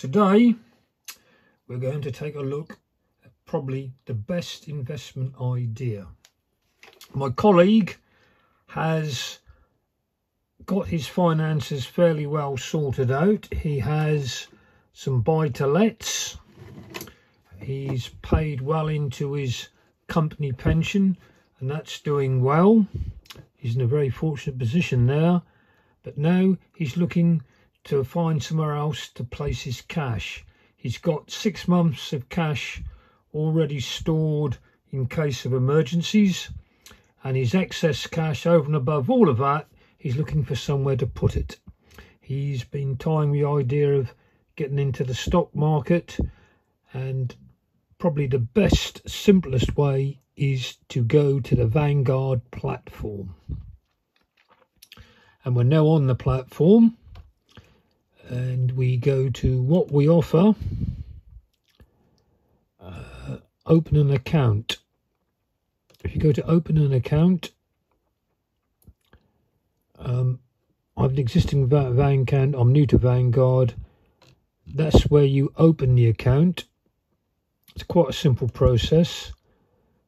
Today we're going to take a look at probably the best investment idea. My colleague has got his finances fairly well sorted out. He has some buy-to-lets. He's paid well into his company pension and that's doing well. He's in a very fortunate position there. But now he's looking to find somewhere else to place his cash. He's got six months of cash already stored in case of emergencies and his excess cash over and above all of that he's looking for somewhere to put it. He's been toying the idea of getting into the stock market and probably the best simplest way is to go to the Vanguard platform. And we're now on the platform and we go to what we offer. Uh, open an account. If you go to open an account um, I have an existing Vanguard I'm new to Vanguard. That's where you open the account. It's quite a simple process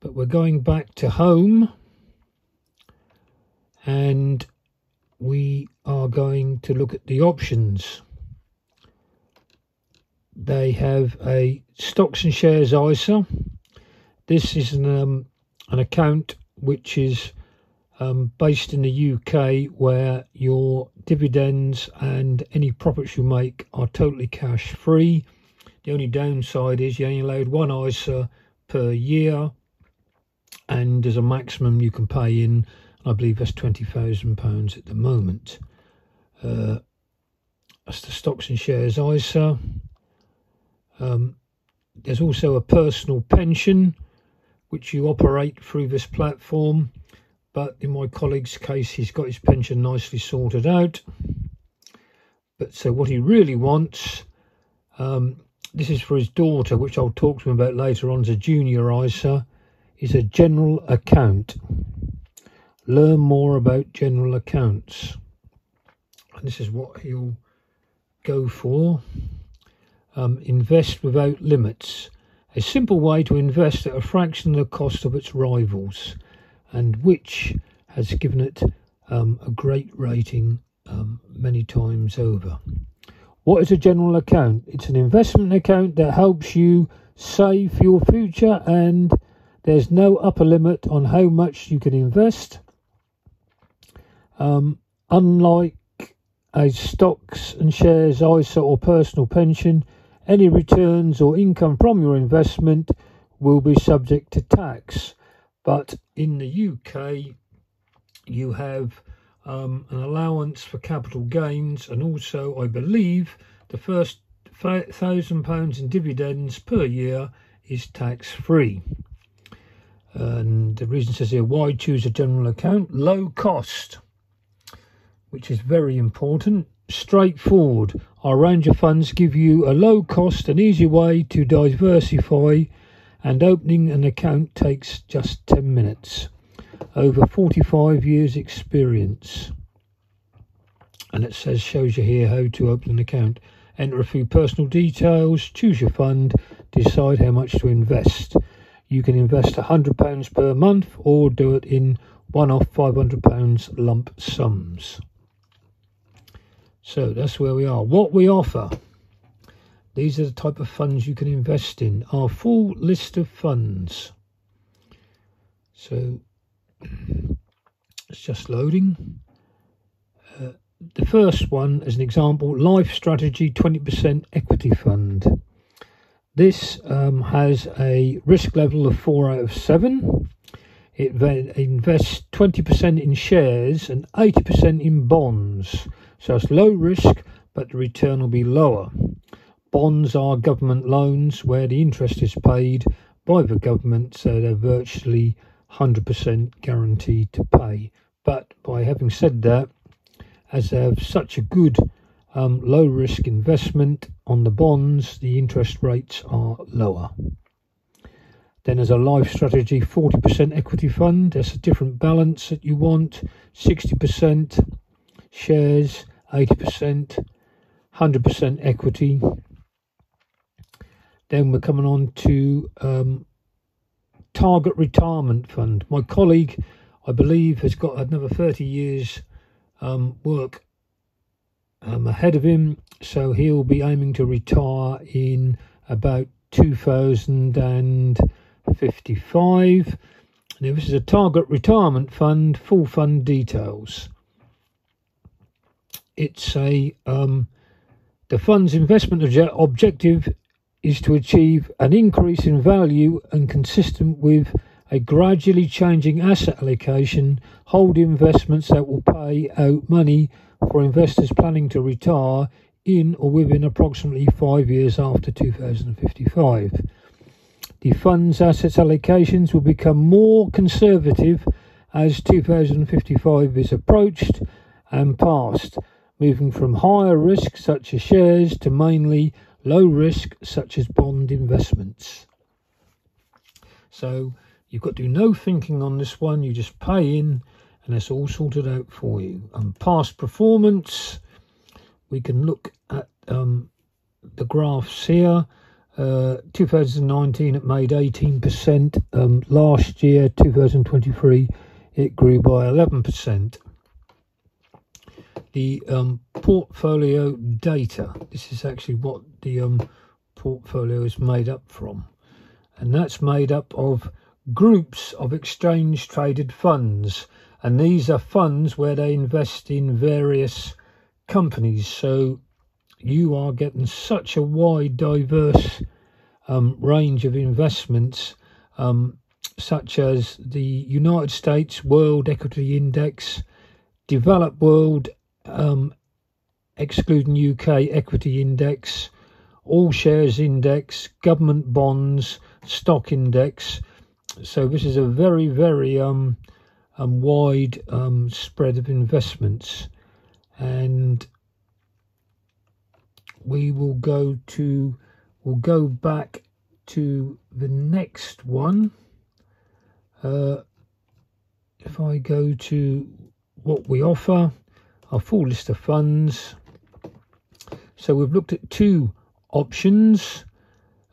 but we're going back to home. And we are going to look at the options they have a stocks and shares ISA. This is an, um, an account which is um, based in the UK where your dividends and any profits you make are totally cash free. The only downside is you only allowed one ISA per year and there's a maximum you can pay in. I believe that's £20,000 at the moment. Uh, that's the stocks and shares ISA. Um, there's also a personal pension which you operate through this platform but in my colleague's case he's got his pension nicely sorted out. But so what he really wants um, this is for his daughter which I'll talk to him about later on as a junior ISA is a general account. Learn more about general accounts. And this is what he'll go for um, invest without limits. A simple way to invest at a fraction of the cost of its rivals, and which has given it um, a great rating um, many times over. What is a general account? It's an investment account that helps you save for your future, and there's no upper limit on how much you can invest. Um, unlike a stocks and shares ISA or personal pension, any returns or income from your investment will be subject to tax. But in the UK, you have um, an allowance for capital gains, and also, I believe, the first thousand pounds in dividends per year is tax free. And the reason says here why choose a general account? Low cost, which is very important straightforward. Our range of funds give you a low cost and easy way to diversify and opening an account takes just 10 minutes. Over 45 years experience. And it says shows you here how to open an account. Enter a few personal details, choose your fund, decide how much to invest. You can invest £100 per month or do it in one-off £500 lump sums. So that's where we are. What we offer. These are the type of funds you can invest in. Our full list of funds. So it's just loading. Uh, the first one, as an example, Life Strategy 20% Equity Fund. This um, has a risk level of 4 out of 7. It invests 20% in shares and 80% in bonds. So it's low risk, but the return will be lower. Bonds are government loans where the interest is paid by the government, so they're virtually 100% guaranteed to pay. But by having said that, as they have such a good um, low risk investment on the bonds, the interest rates are lower. Then there's a life strategy 40% equity fund. There's a different balance that you want 60% shares, 80%, 100% equity. then we're coming on to um, Target Retirement Fund. My colleague, I believe, has got another 30 years um, work um, ahead of him, so he'll be aiming to retire in about 2055. Now, this is a target retirement fund, full fund details. It's a um, the fund's investment objective is to achieve an increase in value and consistent with a gradually changing asset allocation, hold investments that will pay out money for investors planning to retire in or within approximately five years after 2055. The fund's assets allocations will become more conservative as 2055 is approached and past, moving from higher risk such as shares to mainly low risk such as bond investments. So you've got to do no thinking on this one, you just pay in and it's all sorted out for you. And past performance, we can look at um, the graphs here. Uh, 2019 it made 18%. Um, last year, 2023, it grew by 11%. The um, portfolio data, this is actually what the um, portfolio is made up from. And that's made up of groups of exchange traded funds and these are funds where they invest in various companies. So you are getting such a wide, diverse um, range of investments, um, such as the United States World Equity Index, Developed World, um, excluding UK Equity Index, All Shares Index, Government Bonds, Stock Index. So this is a very, very um, and wide um, spread of investments. And we will go to, we'll go back to the next one. Uh, if I go to what we offer, our full list of funds. So we've looked at two options,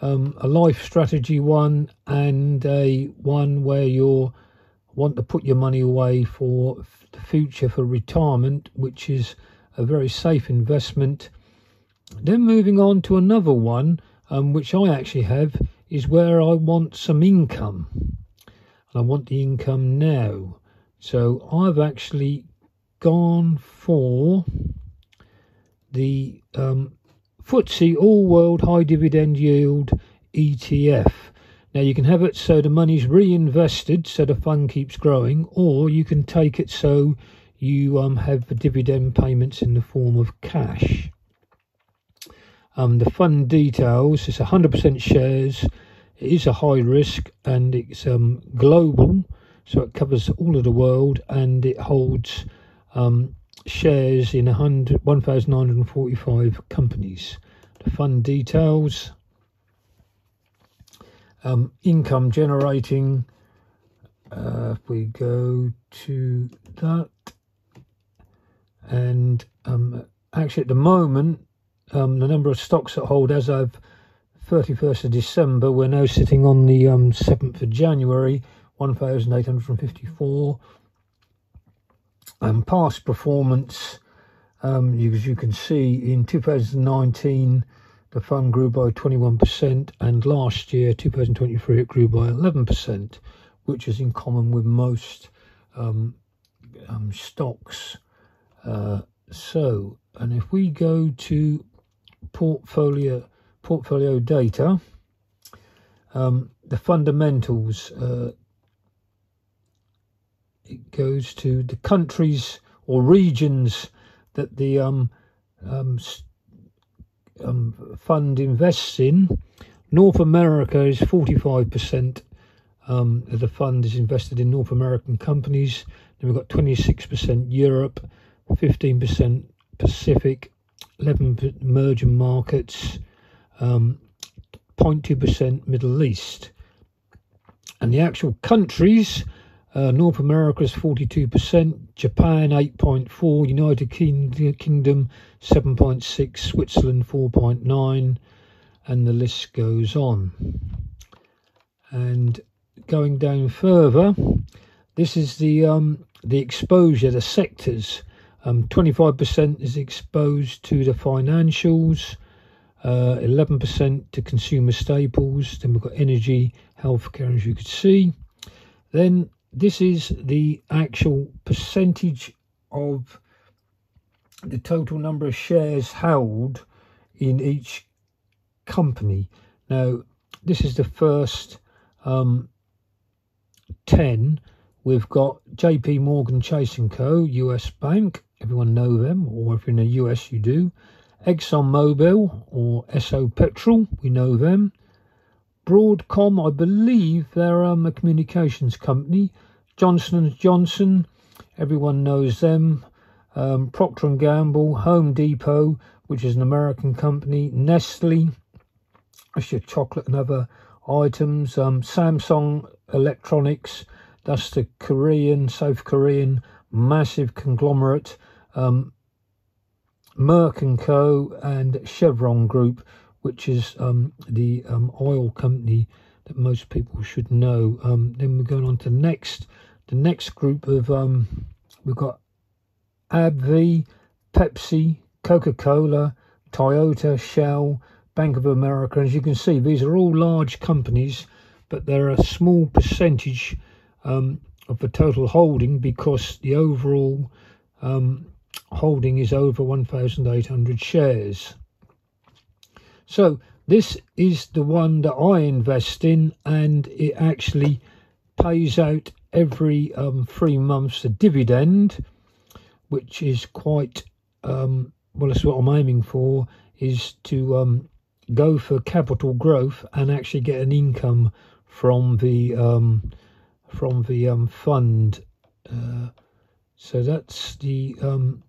um, a life strategy one and a one where you're want to put your money away for the future for retirement, which is a very safe investment. Then moving on to another one, um, which I actually have, is where I want some income. And I want the income now. So I've actually gone for the um, FTSE All World High Dividend Yield ETF. Now you can have it so the money's reinvested so the fund keeps growing, or you can take it so you um, have the dividend payments in the form of cash. Um, the fund details is 100% shares, it is a high risk and it's um, global, so it covers all of the world and it holds um, shares in 1,945 companies. The fund details um, income generating. Uh, if we go to that, and um, actually at the moment, um, the number of stocks that hold as of 31st of December, we're now sitting on the um, 7th of January, 1,854. And past performance, um, as you can see, in 2019, the fund grew by 21%, and last year, 2023, it grew by 11%, which is in common with most um, um, stocks. Uh, so, and if we go to portfolio portfolio data, um, the fundamentals, uh, it goes to the countries or regions that the um, um, um, fund invests in. North America is 45% um, of the fund is invested in North American companies. Then we've got 26% Europe, 15% Pacific, 11 emerging markets, um, 0.2% Middle East. And the actual countries uh, North America is 42%, Japan 8.4, United Kingdom 7.6, Switzerland 4.9, and the list goes on. And going down further, this is the um, the exposure, the sectors. 25% um, is exposed to the financials, uh, 11% to consumer staples. Then we've got energy, healthcare, as you could see. Then this is the actual percentage of the total number of shares held in each company. Now, this is the first um, 10. We've got JP Morgan Chase & Co., US Bank. Everyone know them, or if you're in the US, you do. ExxonMobil, or Esso Petrol, we know them. Broadcom, I believe they're um, a communications company. Johnson & Johnson, everyone knows them. Um, Procter & Gamble, Home Depot, which is an American company. Nestle, that's your chocolate and other items. Um, Samsung Electronics, that's the Korean, South Korean massive conglomerate. Um, Merck Co. and Chevron Group, which is um, the um, oil company that most people should know. Um, then we're going on to next, the next group of um, we've got AbbVie, Pepsi, Coca-Cola, Toyota, Shell, Bank of America. As you can see, these are all large companies, but they're a small percentage um, of the total holding because the overall um, holding is over 1,800 shares. So this is the one that I invest in, and it actually pays out every um, three months a dividend, which is quite um, well. That's what I'm aiming for is to um, go for capital growth and actually get an income from the um, from the um, fund. Uh, so that's the um,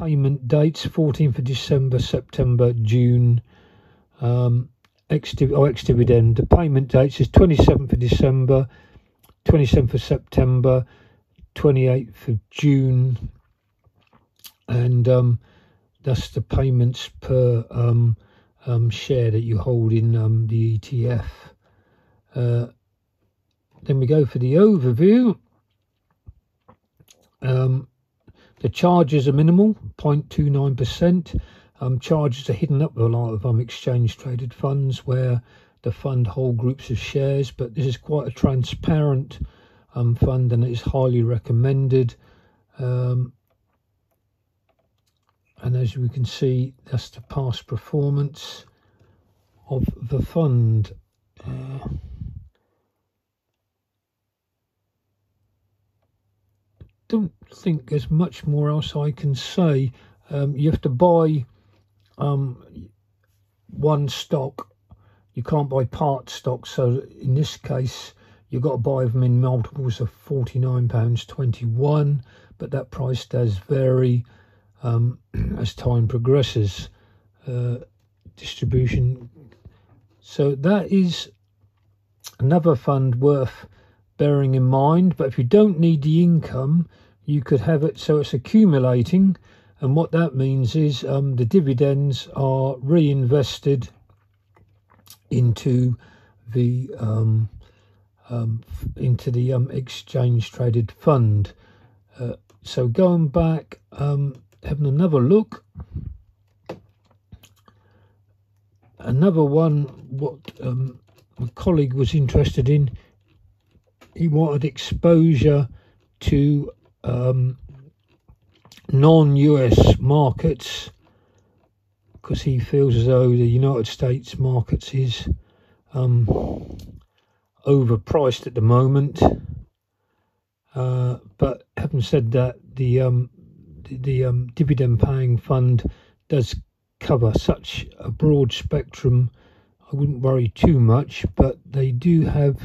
payment dates 14th of December, September, June. Um, ex oh, ex dividend. The payment dates is 27th of December, 27th of September, 28th of June, and um, that's the payments per um, um, share that you hold in um, the ETF. Uh, then we go for the overview. The charges are minimal, 0.29%. Um, charges are hidden up a lot of um, exchange traded funds where the fund hold groups of shares, but this is quite a transparent um, fund and it is highly recommended. Um, and as we can see, that's the past performance of the fund. Uh, don't think there's much more else I can say. Um, you have to buy um, one stock. You can't buy part stock. So in this case, you've got to buy them in multiples of £49.21. But that price does vary um, as time progresses. Uh, distribution. So that is another fund worth bearing in mind. But if you don't need the income, you could have it so it's accumulating. And what that means is um, the dividends are reinvested into the um, um, into the um, exchange traded fund. Uh, so going back, um, having another look. Another one, what um, my colleague was interested in he wanted exposure to um, non-US markets because he feels as though the United States markets is um, overpriced at the moment. Uh, but having said that, the um, the, the um, dividend paying fund does cover such a broad spectrum. I wouldn't worry too much, but they do have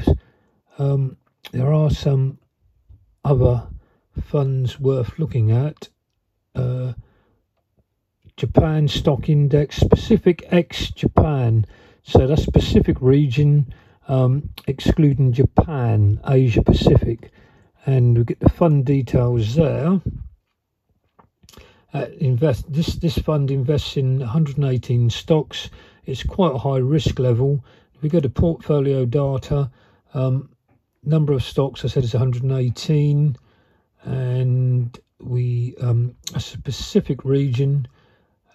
um, there are some other funds worth looking at. Uh, Japan Stock Index, Pacific ex Japan. So that's Pacific region, um, excluding Japan, Asia Pacific. And we get the fund details there. Uh, invest this this fund invests in 118 stocks it's quite a high risk level. If we go to portfolio data, um, number of stocks, I said it's 118, and we um, a specific region,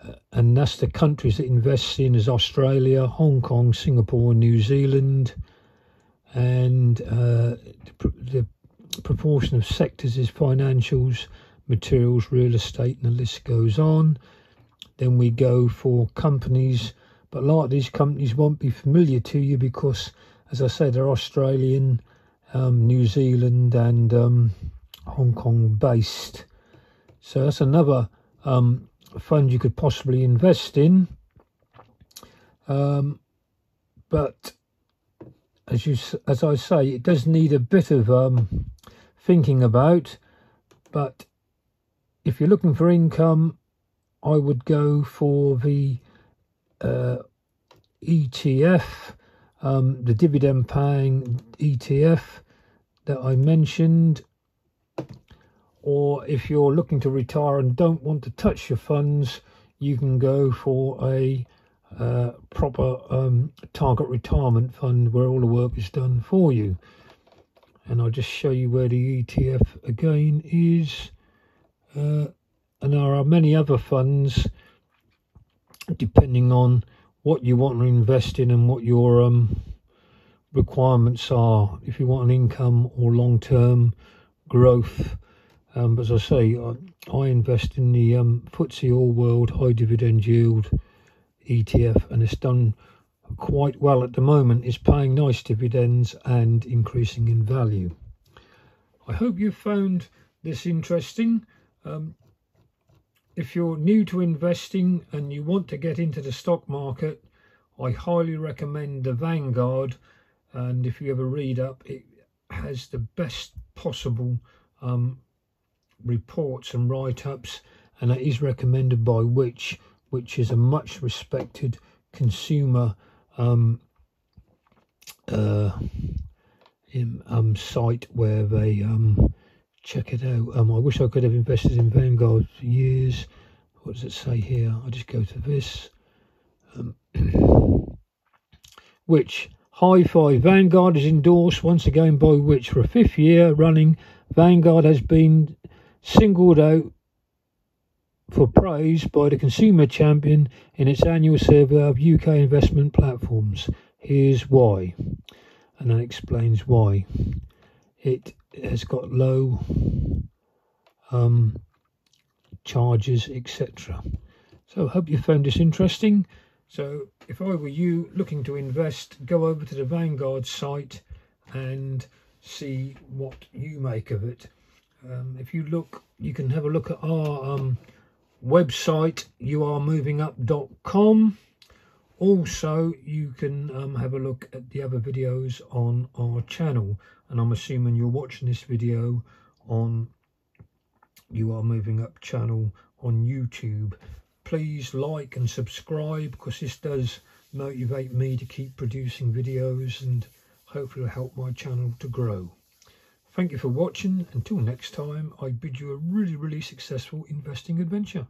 uh, and that's the countries that invests in is Australia, Hong Kong, Singapore, New Zealand, and uh, the, the proportion of sectors is financials, materials, real estate, and the list goes on. Then we go for companies, but a lot of these companies won't be familiar to you because, as I say, they're Australian, um, New Zealand, and um, Hong Kong based. So that's another um, fund you could possibly invest in. Um, but as you as I say, it does need a bit of um, thinking about. But if you're looking for income, I would go for the uh, ETF, um, the dividend paying ETF that I mentioned. Or if you're looking to retire and don't want to touch your funds, you can go for a uh, proper um, target retirement fund where all the work is done for you. And I'll just show you where the ETF again is. Uh, and there are many other funds depending on what you want to invest in and what your um, requirements are. If you want an income or long term growth, um, as I say, I, I invest in the um, FTSE All World High Dividend Yield ETF, and it's done quite well at the moment. It's paying nice dividends and increasing in value. I hope you found this interesting. Um, if you're new to investing and you want to get into the stock market, I highly recommend the Vanguard. And if you ever read up, it has the best possible um, reports and write ups, and it is recommended by Which which is a much respected consumer um, uh, in, um, site where they um, check it out. Um, I wish I could have invested in Vanguard for years. What does it say here? I just go to this. Um, Which High Five Vanguard is endorsed once again by Which for a fifth year running. Vanguard has been singled out for praise by the Consumer Champion in its annual survey of UK investment platforms. Here's why, and that explains why. It has got low um, charges, etc. So I hope you found this interesting. So if I were you looking to invest, go over to the Vanguard site and see what you make of it. Um, if you look, you can have a look at our um, website youaremovingup.com also you can um, have a look at the other videos on our channel. And i'm assuming you're watching this video on you are moving up channel on youtube. Please like and subscribe because this does motivate me to keep producing videos and hopefully help my channel to grow Thank you for watching. Until next time, I bid you a really, really successful investing adventure.